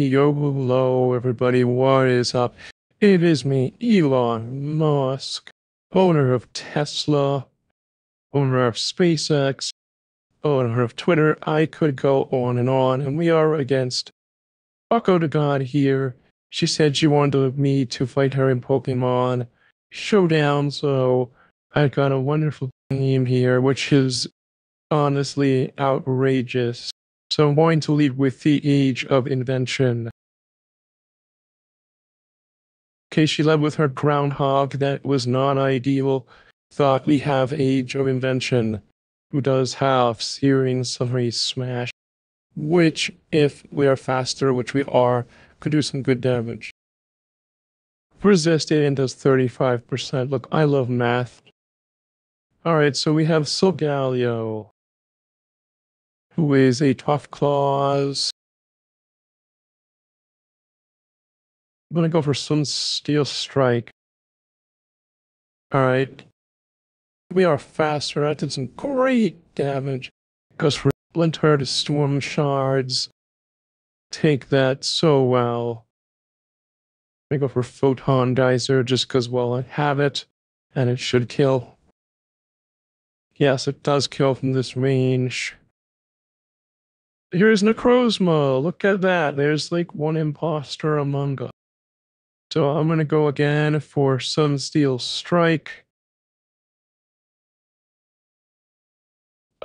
Yo, hello, everybody. What is up? It is me, Elon Musk, owner of Tesla, owner of SpaceX, owner of Twitter. I could go on and on, and we are against Croco Da God here. She said she wanted me to fight her in Pokemon Showdown, so I've got a wonderful team here, which is honestly outrageous. So I'm going to lead with the age of invention. Okay, she led with her groundhog. That was not ideal. Thought we have age of invention, who does have Searing Sunraze Smash, which, if we are faster, which we are, could do some good damage. Resisted and does 35%. Look, I love math. Alright, so we have Solgaleo who is a tough claws. I'm gonna go for Sunsteel Strike. Alright. We are faster. That did some great damage. Goes for Splintered Stormshards. Take that so well. I go for photon geyser just because well I have it and it should kill. Yes, it does kill from this range. Here's Necrozma. Look at that. There's like one imposter among us. So I'm going to go again for Sunsteel Strike.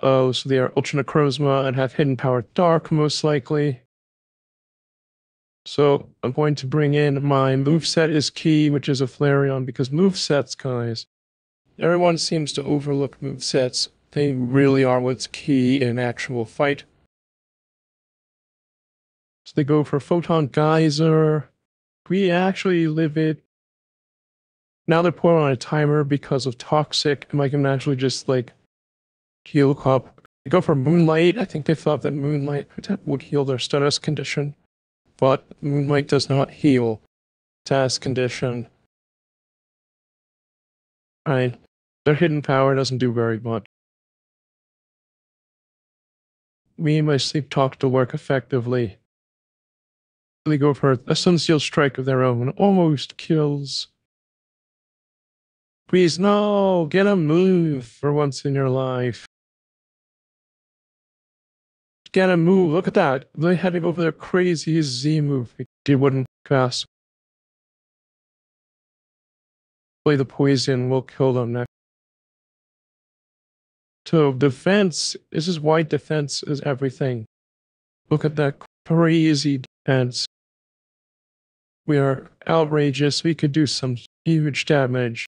Oh, so they are Ultra Necrozma and have Hidden Power Dark, most likely. So I'm going to bring in my moveset is key, which is a Flareon, because movesets, guys, everyone seems to overlook movesets. They really are what's key in actual fight. They go for Photon Geyser. We actually live it. Now they're put on a timer because of Toxic, and I can actually just like heal up. They go for Moonlight. I think they thought that Moonlight would heal their status condition, but Moonlight does not heal status condition. Right. Their hidden power doesn't do very much. Me and my sleep talk to work effectively. They go for a Sunsteel Strike of their own. Almost kills. Please, no! Get a move for once in your life. Get a move. Look at that. They had to for their crazy Z move. They wouldn't cast. Play the poison. We'll kill them next. So defense. This is why defense is everything. Look at that crazy defense. We are outrageous. We could do some huge damage.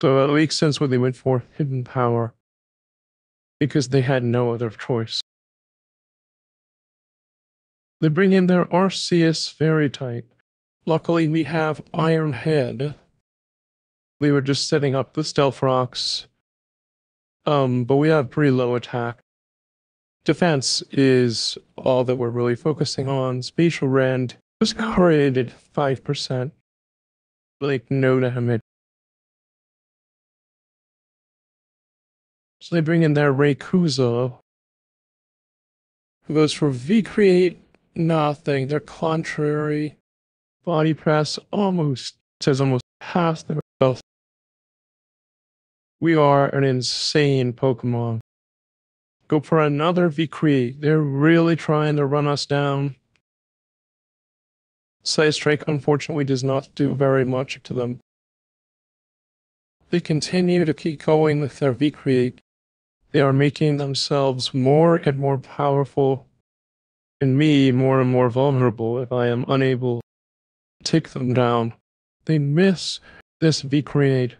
So it makes sense what they went for hidden power. Because they had no other choice. They bring in their Arceus Fairy type. Luckily, we have Iron Head. We were just setting up the Stealth Rocks. Um, but we have pretty low attack. Defense is all that we're really focusing on. Spatial Rend was created 5%. Like, no damage. So they bring in their Rayquaza. Who goes for V-Create, nothing. They're contrary. Body press almost, says almost half their health. We are an insane Pokemon. Go for another V-Create. They're really trying to run us down. Side Strike unfortunately does not do very much to them. They continue to keep going with their V-Create. They are making themselves more and more powerful, and me more and more vulnerable if I am unable to take them down. They miss this V-Create.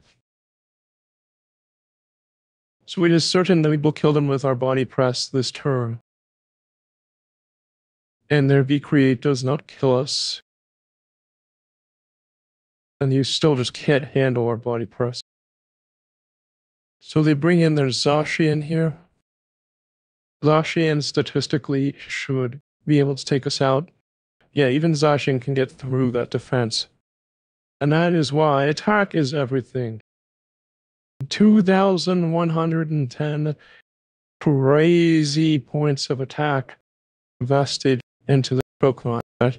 So it is certain that we will kill them with our body press this turn. And their V-Create does not kill us and you still just can't handle our body press. So they bring in their Zacian here. Zacian statistically should be able to take us out. Yeah, even Zacian can get through that defense. And that is why attack is everything. 2,110 crazy points of attack invested into the Pokemon, but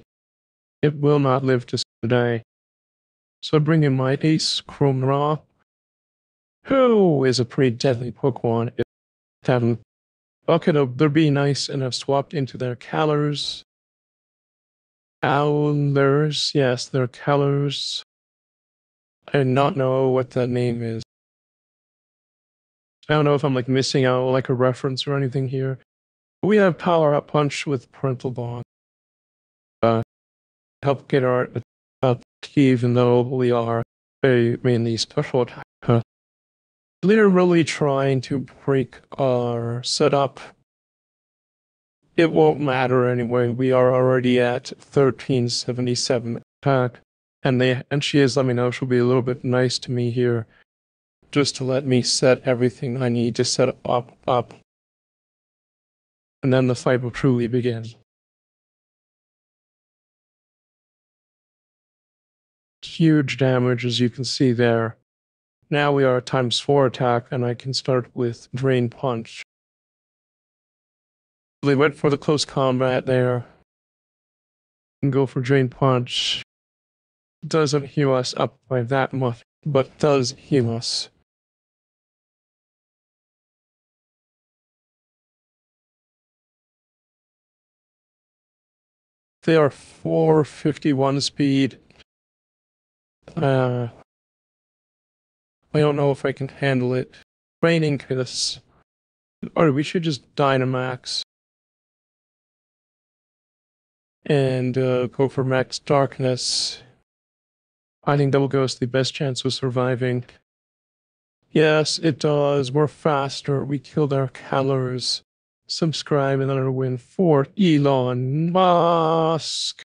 it will not live to see the day. So bring in my ace, Chrome who is a pretty deadly Pokemon. If haven't Okay, they're being nice and have swapped into their colors. Owlers, yes, their colors. I do not know what that name is. I don't know if I'm like missing out like a reference or anything here. We have Power Up Punch with Parental Bond. Uh, help get our up, even though we are very mainly special attack. Uh, literally trying to break our setup. It won't matter anyway. We are already at 1377 attack. And they and she is let me know she'll be a little bit nice to me here. Just to let me set everything I need to set up up. And then the fight will truly begin. Huge damage as you can see there. Now we are at times four attack, and I can start with Drain Punch. They went for the close combat there. And go for Drain Punch. Doesn't heal us up by that much, but does heal us. They are 451 speed. Uh, I don't know if I can handle it. Training this. Or we should just Dynamax. And uh, go for Max Darkness. I think Double Ghost the best chance of surviving. Yes, it does. We're faster. We killed our colors. Subscribe and then win for Elon Musk.